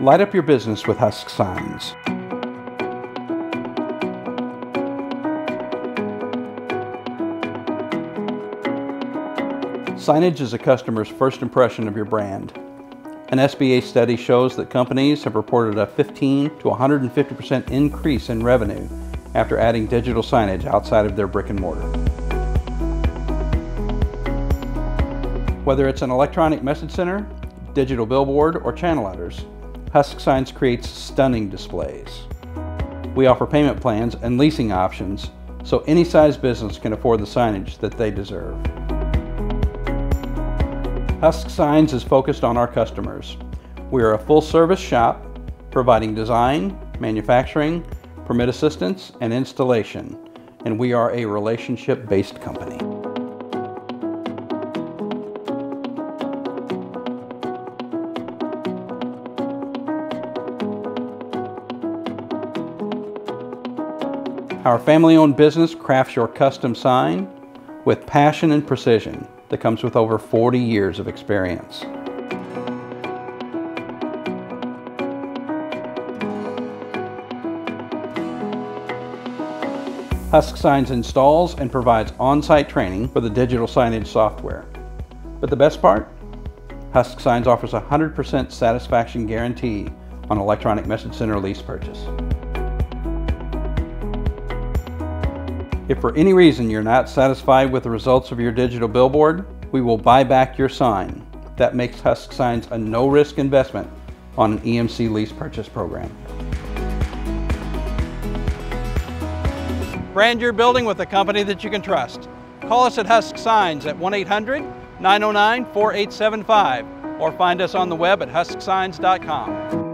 Light up your business with Husk signs. Signage is a customer's first impression of your brand. An SBA study shows that companies have reported a 15 to 150% increase in revenue after adding digital signage outside of their brick and mortar. Whether it's an electronic message center, digital billboard, or channel letters, Husk Signs creates stunning displays. We offer payment plans and leasing options so any size business can afford the signage that they deserve. Husk Signs is focused on our customers. We are a full service shop providing design, manufacturing, permit assistance, and installation, and we are a relationship based company. Our family owned business crafts your custom sign with passion and precision that comes with over 40 years of experience. Husk Signs installs and provides on-site training for the digital signage software. But the best part? Husk Signs offers a 100% satisfaction guarantee on electronic message center lease purchase. If for any reason you're not satisfied with the results of your digital billboard, we will buy back your sign. That makes Husk Signs a no-risk investment on an EMC lease purchase program. Brand your building with a company that you can trust. Call us at Husk Signs at 1-800-909-4875 or find us on the web at husksigns.com.